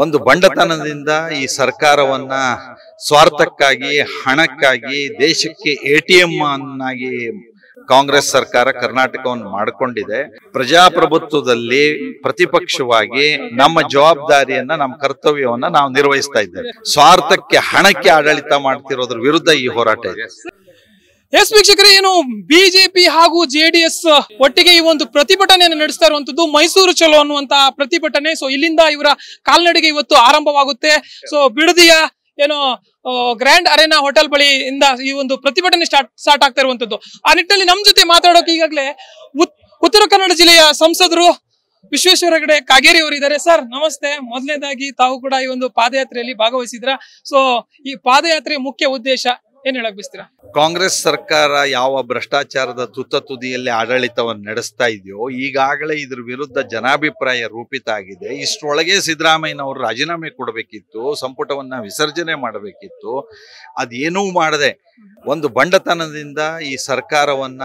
ಒಂದು ಬಂಡತನದಿಂದ ಈ ಸರ್ಕಾರವನ್ನ ಸ್ವಾರ್ಥಕ್ಕಾಗಿ, ಹಣಕ್ಕಾಗಿ, ದೇಶಕ್ಕೆ ಎಟಿಎಂ ಅನ್ನಾಗಿ ಕಾಂಗ್ರೆಸ್ ಸರ್ಕಾರ ಕರ್ನಾಟಕವನ್ನು ಮಾಡಿಕೊಂಡಿದೆ. ಪ್ರಜಾಪ್ರಭುತ್ವದಲ್ಲಿ ಪ್ರತಿಪಕ್ಷವಾಗಿ ನಮ್ಮ ಜವಾಬ್ದಾರಿಯನ್ನ, ನಮ್ಮ ಕರ್ತವ್ಯವನ್ನ ನಾವು ನಿರ್ವಹಿಸ್ತಾ ಇದ್ದೇವೆ. ಸ್ವಾರ್ಥಕ್ಕೆ, ಹಣಕ್ಕೆ ಆಡಳಿತ ಮಾಡ್ತಿರೋದ್ರ ವಿರುದ್ಧ ಈ ಹೋರಾಟ ಇದೆ. ಎಸ್ ವೀಕ್ಷಕರೇ, ಏನು ಬಿಜೆಪಿ ಹಾಗೂ ಜೆಡಿಎಸ್ ಒಟ್ಟಿಗೆ ಈ ಒಂದು ಪ್ರತಿಭಟನೆಯನ್ನು ನಡೆಸ್ತಾ ಇರುವಂತದ್ದು ಮೈಸೂರು ಚಲೋ ಅನ್ನುವಂತಹ ಪ್ರತಿಭಟನೆ. ಸೊ ಇಲ್ಲಿಂದ ಇವರ ಕಾಲ್ನಡಿಗೆ ಇವತ್ತು ಆರಂಭವಾಗುತ್ತೆ. ಸೊ ಬಿಡದಿಯ ಏನು ಗ್ರ್ಯಾಂಡ್ ಅರೇನಾ ಹೋಟೆಲ್ ಬಳಿ ಇಂದ ಈ ಒಂದು ಪ್ರತಿಭಟನೆ ಸ್ಟಾರ್ಟ್ ಸ್ಟಾರ್ಟ್ ಆಗ್ತಾ ಇರುವಂತದ್ದು. ಆ ನಿಟ್ಟಿನಲ್ಲಿ ನಮ್ ಜೊತೆ ಮಾತಾಡೋಕೆ ಈಗಾಗಲೇ ಉತ್- ಉತ್ತರ ಕನ್ನಡ ಜಿಲ್ಲೆಯ ಸಂಸದರು ವಿಶ್ವೇಶ್ವರ ಹೆಗಡೆ ಕಾಗೇರಿ ಅವರು ಇದ್ದಾರೆ. ಸರ್ ನಮಸ್ತೆ. ಮೊದಲನೇದಾಗಿ ತಾವು ಕೂಡ ಈ ಒಂದು ಪಾದಯಾತ್ರೆಯಲ್ಲಿ ಭಾಗವಹಿಸಿದ್ರ ಸೊ ಈ ಪಾದಯಾತ್ರೆ ಮುಖ್ಯ ಉದ್ದೇಶ ಏನ್ ಹೇಳಕ್ ಬಿಸ್ತೀರಾ? ಕಾಂಗ್ರೆಸ್ ಸರ್ಕಾರ ಯಾವ ಭ್ರಷ್ಟಾಚಾರದ ತುತ್ತ ತುದಿಯಲ್ಲಿ ಆಡಳಿತವನ್ನು ನಡೆಸ್ತಾ ಇದೆಯೋ, ಈಗಾಗಲೇ ಇದ್ರ ವಿರುದ್ಧ ಜನಾಭಿಪ್ರಾಯ ರೂಪಿತ ಆಗಿದೆ. ಇಷ್ಟರೊಳಗೆ ಸಿದ್ದರಾಮಯ್ಯನವರು ರಾಜೀನಾಮೆ ಕೊಡಬೇಕಿತ್ತು, ಸಂಪುಟವನ್ನ ವಿಸರ್ಜನೆ ಮಾಡಬೇಕಿತ್ತು. ಅದೇನೂ ಮಾಡದೆ ಒಂದು ಬಂಡತನದಿಂದ ಈ ಸರ್ಕಾರವನ್ನ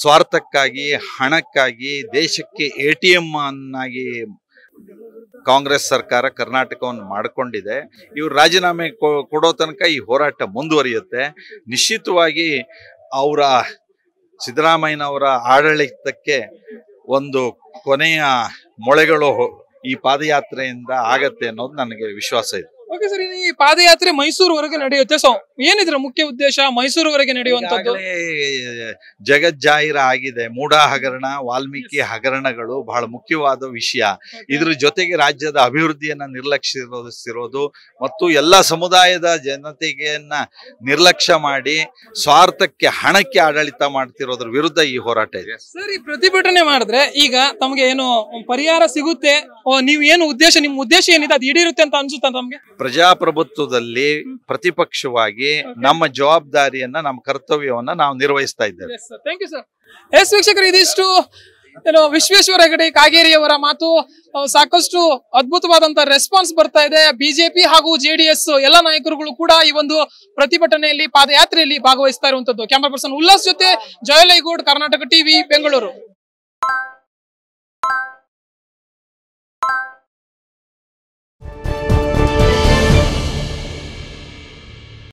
ಸ್ವಾರ್ಥಕ್ಕಾಗಿ, ಹಣಕ್ಕಾಗಿ, ದೇಶಕ್ಕೆ ಎಟಿಎಂ ಅನ್ನಾಗಿ ಕಾಂಗ್ರೆಸ್ ಸರ್ಕಾರ ಕರ್ನಾಟಕವನ್ನು ಮಾಡಿಕೊಂಡಿದೆ. ಇವ್ರು ರಾಜೀನಾಮೆ ಕೊಡೋ ತನಕ ಈ ಹೋರಾಟ ಮುಂದುವರಿಯುತ್ತೆ. ನಿಶ್ಚಿತವಾಗಿ ಅವರ ಸಿದ್ದರಾಮಯ್ಯನವರ ಆಡಳಿತಕ್ಕೆ ಒಂದು ಕೊನೆಯ ಮೊಳೆಗಳು ಈ ಪಾದಯಾತ್ರೆಯಿಂದ ಆಗತ್ತೆ ಅನ್ನೋದು ನನಗೆ ವಿಶ್ವಾಸ ಇದೆ. ಓಕೆ ಸರ್ ಈ ಪಾದಯಾತ್ರೆ ಮೈಸೂರುವರೆಗೆ ನಡೆಯುತ್ತೆ. ಸೊ ಏನಿದ್ರ ಮುಖ್ಯ ಉದ್ದೇಶ? ಮೈಸೂರುವರೆಗೆ ನಡೆಯುವಂತದ್ದು ಜಗಜ್ಜಾಹಿರ ಆಗಿದೆ. ಮೂಡಾ ಹಗರಣ ವಾಲ್ಮೀಕಿ ಹಗರಣಗಳು ಬಹಳ ಮುಖ್ಯವಾದ ವಿಷಯ. ಇದ್ರ ಜೊತೆಗೆ ರಾಜ್ಯದ ಅಭಿವೃದ್ಧಿಯನ್ನ ನಿರ್ಲಕ್ಷಿಸಿರೋದು ಮತ್ತು ಎಲ್ಲ ಸಮುದಾಯದ ಜನತೆಗೆಯನ್ನ ನಿರ್ಲಕ್ಷ್ಯ ಮಾಡಿ ಸ್ವಾರ್ಥಕ್ಕೆ ಹಣಕ್ಕೆ ಆಡಳಿತ ಮಾಡ್ತಿರೋದ್ರ ವಿರುದ್ಧ ಈ ಹೋರಾಟ ಇದೆ. ಸರ್ ಈ ಪ್ರತಿಭಟನೆ ಮಾಡಿದ್ರೆ ಈಗ ತಮಗೆ ಏನು ಪರಿಹಾರ ಸಿಗುತ್ತೆ? ನೀವು ಏನು ಉದ್ದೇಶ ನಿಮ್ ಉದ್ದೇಶ ಏನಿದೆ ಅದು ಈಡೇರುತ್ತೆ ಅಂತ ಅನ್ಸುತ್ತೆ ತಮ್ಗೆ ಪ್ರಜಾಪ್ರಭುತ್ವದಲ್ಲಿ ಪ್ರತಿಪಕ್ಷವಾಗಿ ನಮ್ಮ ಜವಾಬ್ದಾರಿಯನ್ನ ನಮ್ಮ ಕರ್ತವ್ಯವನ್ನ ನಾವು ನಿರ್ವಹಿಸ್ತಾ ಇದ್ದೇವೆ. ಎಸ್ ವೀಕ್ಷಕರು ಇದಿಷ್ಟು ಏನು ವಿಶ್ವೇಶ್ವರ ಹೆಗಡೆ ಕಾಗೇರಿಯವರ ಮಾತು. ಸಾಕಷ್ಟು ಅದ್ಭುತವಾದಂತ ರೆಸ್ಪಾನ್ಸ್ ಬರ್ತಾ ಇದೆ. ಬಿಜೆಪಿ ಹಾಗೂ ಜೆಡಿಎಸ್ ಎಲ್ಲ ನಾಯಕರುಗಳು ಕೂಡ ಈ ಒಂದು ಪ್ರತಿಭಟನೆಯಲ್ಲಿ ಪಾದಯಾತ್ರೆಯಲ್ಲಿ ಭಾಗವಹಿಸ್ತಾ ಇರುವಂತದ್ದು. ಕ್ಯಾಮರಾ ಪರ್ಸನ್ ಉಲ್ಲಾಸ್ ಜೊತೆ ಜಯಲೈಗೌಡ್ ಕರ್ನಾಟಕ ಟಿವಿ ಬೆಂಗಳೂರು